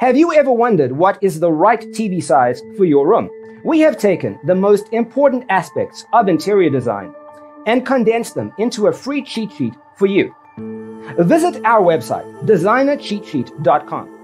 Have you ever wondered what is the right TV size for your room? We have taken the most important aspects of interior design and condensed them into a free cheat sheet for you. Visit our website, designercheatsheet.com.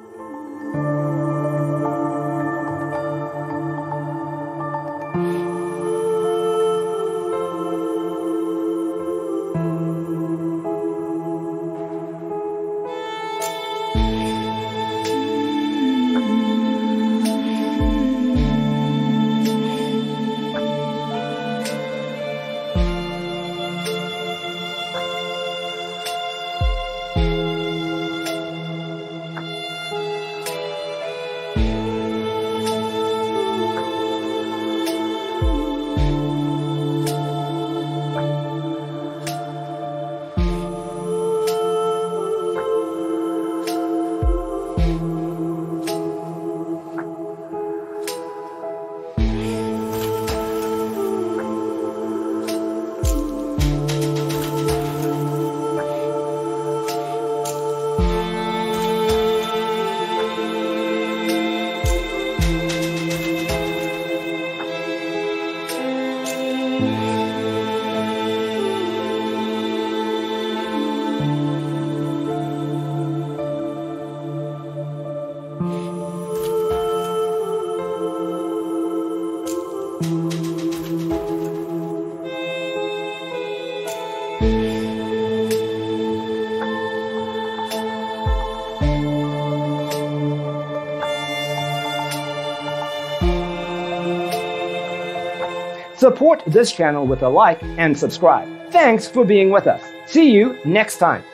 Support this channel with a like and subscribe. Thanks for being with us. See you next time.